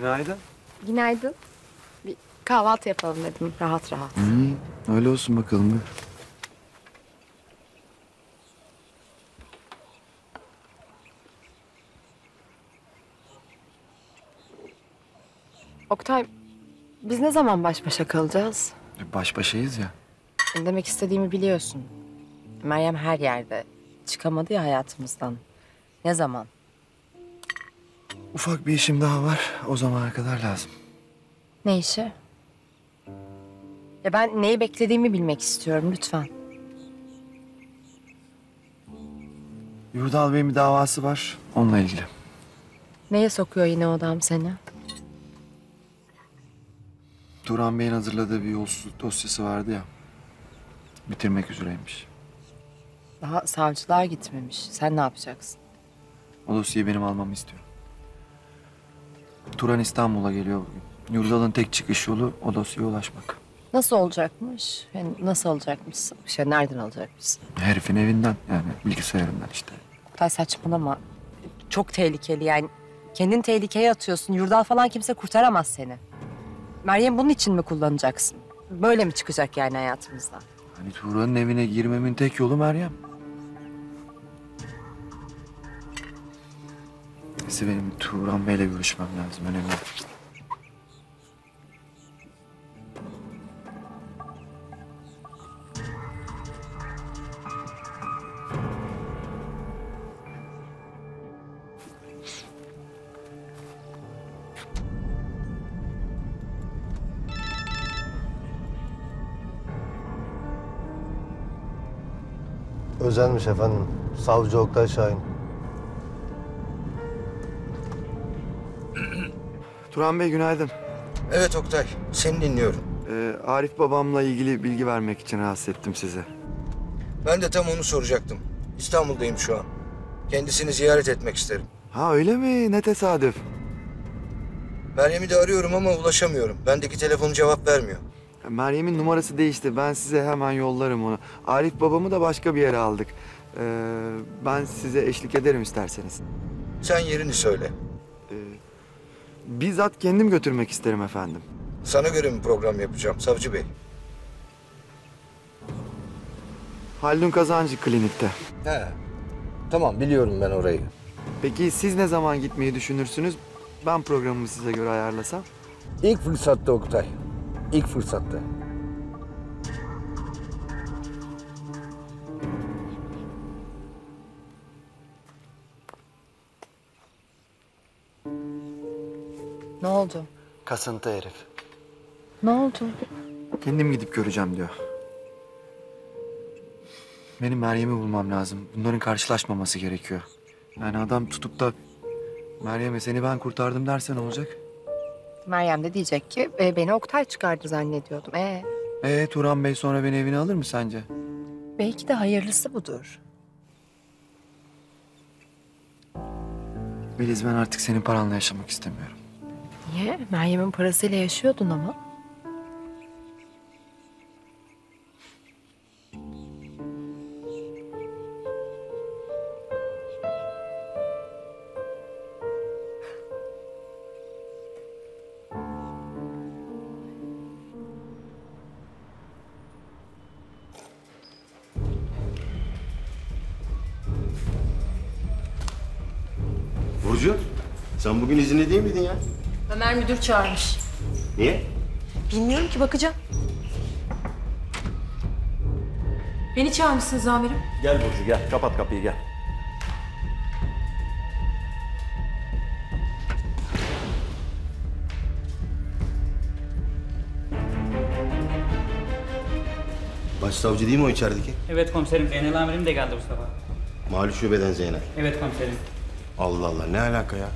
Günaydın. Günaydın. Bir kahvaltı yapalım dedim rahat rahat. İyi, öyle olsun bakalım. Buyur. Oktay, biz ne zaman baş başa kalacağız? Baş başayız ya. Demek istediğimi biliyorsun. Meryem her yerde. Çıkamadı ya hayatımızdan. Ne zaman? Ufak bir işim daha var. O zamana kadar lazım. Ne işi? Ya ben neyi beklediğimi bilmek istiyorum lütfen. Yurdal Bey'in bir davası var. Onunla ilgili. Neye sokuyor yine o adam seni? Turan Bey'in hazırladığı bir yolsuzluk dosyası vardı ya. Bitirmek üzereymiş. Daha savcılığa gitmemiş. Sen ne yapacaksın? O dosyayı benim almamı istiyor. Turan İstanbul'a geliyor bugün. Yurdal'ın tek çıkış yolu o dosyaya ulaşmak. Nasıl olacakmış? Yani nasıl alacakmışsın? Şey nereden alacakmışsın? Herifin evinden yani bilgisayarından işte. Oktay saçmalama. Çok tehlikeli yani. Kendini tehlikeye atıyorsun. Yurdal falan kimse kurtaramaz seni. Meryem bunun için mi kullanacaksın? Böyle mi çıkacak yani hayatımızdan? Hani Turan'ın evine girmemin tek yolu Meryem. Neyse benim Turan Bey'le görüşmem lazım. Önemli. Özelmiş efendim. Savcı Oktay Şahin. Turan Bey günaydın. Evet Oktay, seni dinliyorum. Ee, Arif babamla ilgili bilgi vermek için rahatsız ettim size. Ben de tam onu soracaktım. İstanbul'dayım şu an. Kendisini ziyaret etmek isterim. Ha öyle mi? Ne tesadüf. Meryem'i de arıyorum ama ulaşamıyorum. Bendeki telefonu cevap vermiyor. Meryem'in numarası değişti. Ben size hemen yollarım onu. Arif babamı da başka bir yere aldık. Ee, ben size eşlik ederim isterseniz. Sen yerini söyle. Bizzat kendim götürmek isterim efendim. Sana göre mi program yapacağım Savcı Bey? Haldun Kazancı klinikte. He. Tamam biliyorum ben orayı. Peki siz ne zaman gitmeyi düşünürsünüz? Ben programımı size göre ayarlasam. İlk fırsatta Oktay. İlk fırsatta. Oldu? Kasıntı herif. Ne oldu? Kendim gidip göreceğim diyor. Benim Meryem'i bulmam lazım. Bunların karşılaşmaması gerekiyor. Yani adam tutup da Meryem'e seni ben kurtardım derse ne olacak? Meryem de diyecek ki "E, beni Oktay çıkardı zannediyordum. E, Ee Turan Bey sonra beni evine alır mı sence? belki de hayırlısı budur. Beliz ben artık senin paranla yaşamak istemiyorum. Meryem'in parasıyla yaşıyordun ama. Burcu, sen bugün izinli değil miydin ya? Ömer müdür çağırmış. Niye? Bilmiyorum ki bakacağım. Beni çağırmışsınız amirim. Gel Burcu gel, kapat kapıyı gel. Başsavcı değil mi o içerideki? Evet komiserim. Zeynel amirim de geldi bu sabah. Mali şubeden Zeynep. Evet komiserim. Allah Allah ne alaka ya?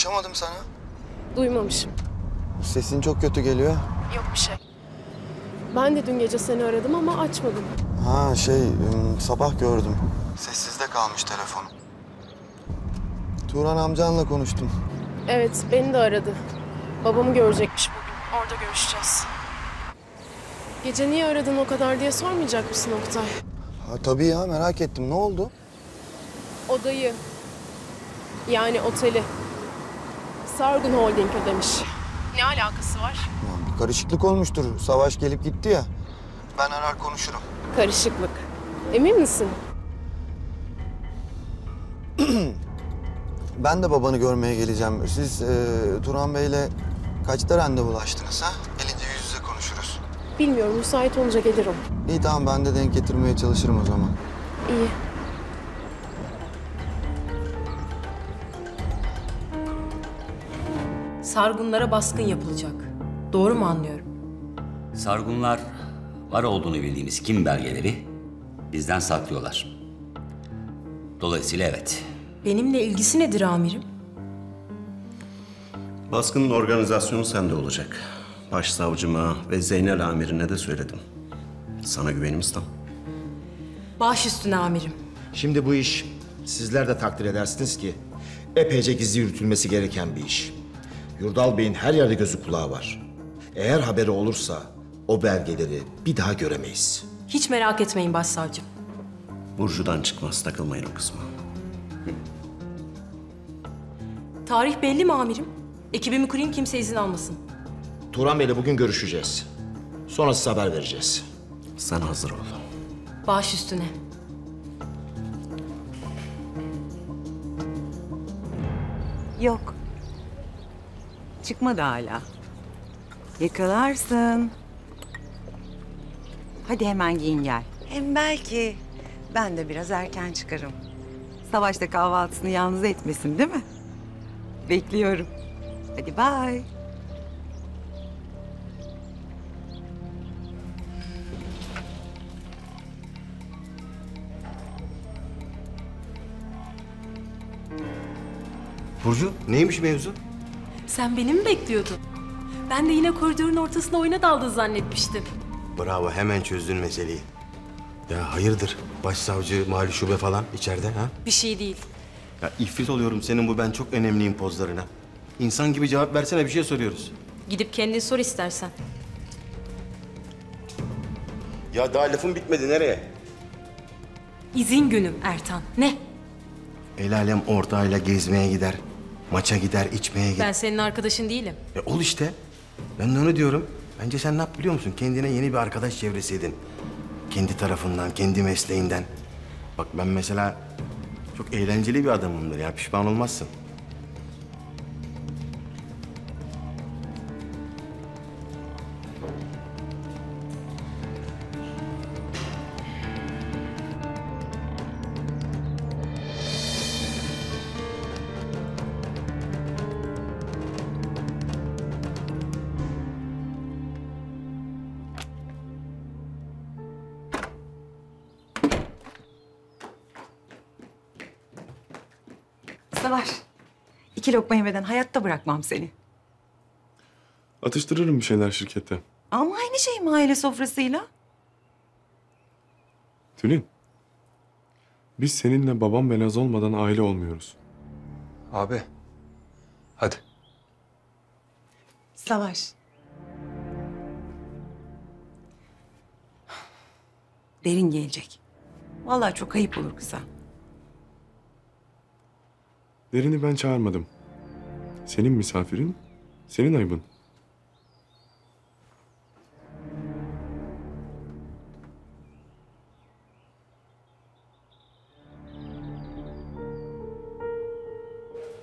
Ulaşamadım sana. Duymamışım. Sesin çok kötü geliyor. Yok bir şey. Ben de dün gece seni aradım ama açmadın. Ha şey sabah gördüm. Sessizde kalmış telefon. Turan amcanla konuştum. Evet, beni de aradı. Babamı görecekmiş bugün. Orada görüşeceğiz. Gece niye aradın o kadar diye sormayacak mısın Oktay? Ha, tabii ya merak ettim. Ne oldu? Odayı. Yani oteli. Sargun Holding ödemiş. Ne alakası var? Ya, bir karışıklık olmuştur. Savaş gelip gitti ya. Ben arar konuşurum. Karışıklık. Emin misin? Ben de babanı görmeye geleceğim. Siz e, Turan Bey'le kaçta randevulaştınız ha? Gelince yüz yüze konuşuruz. Bilmiyorum. Müsait olunca gelirim. İyi tamam ben de denk getirmeye çalışırım o zaman. İyi. Sargunlara baskın yapılacak. Doğru mu anlıyorum? Sargunlar var olduğunu bildiğimiz kim belgeleri bizden saklıyorlar. Dolayısıyla evet. Benimle ilgisi nedir amirim? Baskının organizasyonu sende olacak. Başsavcıma ve Zeynel amirine de söyledim. Sana güvenimiz tam. Baş üstüne amirim. Şimdi bu iş sizler de takdir edersiniz ki epeyce gizli yürütülmesi gereken bir iş. Yurdal Bey'in her yerde gözü kulağı var. Eğer haberi olursa o belgeleri bir daha göremeyiz. Hiç merak etmeyin başsavcım. Burcu'dan çıkmaz takılmayın o kısma. Tarih belli mi amirim? Ekibimi kurayım kimse izin almasın. Turan Bey'le bugün görüşeceğiz. Sonra size haber vereceğiz. Sen hazır ol. Baş üstüne. Yok. Çıkmadı hala. Yakalarsın. Hadi hemen giyin gel. Hem belki ben de biraz erken çıkarım. Savaşta kahvaltısını yalnız etmesin değil mi? Bekliyorum. Hadi bay. Burcu neymiş mevzu? Sen beni mi bekliyordun? Ben de yine koridorun ortasına oyuna daldın zannetmiştim. Bravo hemen çözdün meseleyi. Ya hayırdır? Başsavcı, mali şube falan içeride ha? Bir şey değil. Ya ifrit oluyorum senin bu ben çok önemliyim pozlarına. İnsan gibi cevap versene bir şey soruyoruz. Gidip kendin sor istersen. Ya daha lafın bitmedi nereye? İzin günüm Ertan. Ne? El alem ortağıyla gezmeye gider. Maça gider, içmeye gider. Ben senin arkadaşın değilim. E ol işte. Ben de onu diyorum. Bence sen ne yap biliyor musun? Kendine yeni bir arkadaş çevresi edin. Kendi tarafından, kendi mesleğinden. Bak ben mesela çok eğlenceli bir adamımdır ya. Pişman olmazsın. Savaş. İki lokma yemeden hayatta bırakmam seni. Atıştırırım bir şeyler şirkette. Ama aynı şey mi aile sofrasıyla? Tülin. Biz seninle babam ve Naz olmadan aile olmuyoruz. Abi. Hadi. Savaş. Derin gelecek. Vallahi çok ayıp olur kıza. Derini ben çağırmadım. Senin misafirin, senin ayıbın.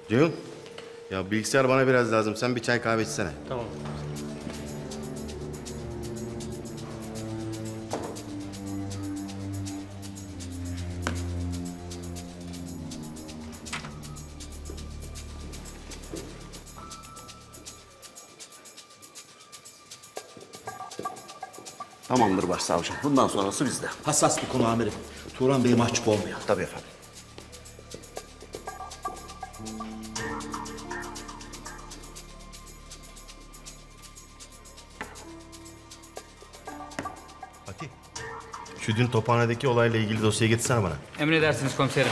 Ceyhun. Ya bilgisayar bana biraz lazım. Sen bir çay kahve içsene. Tamam. Tamamdır başsavcım. Bundan sonrası bizde. Hassas bir konu amirim. Turan Bey mahcup olmuyor. Tabii efendim. Fatih. Şu dün Tophane'deki olayla ilgili dosyayı getirsene bana. Emredersiniz komiserim.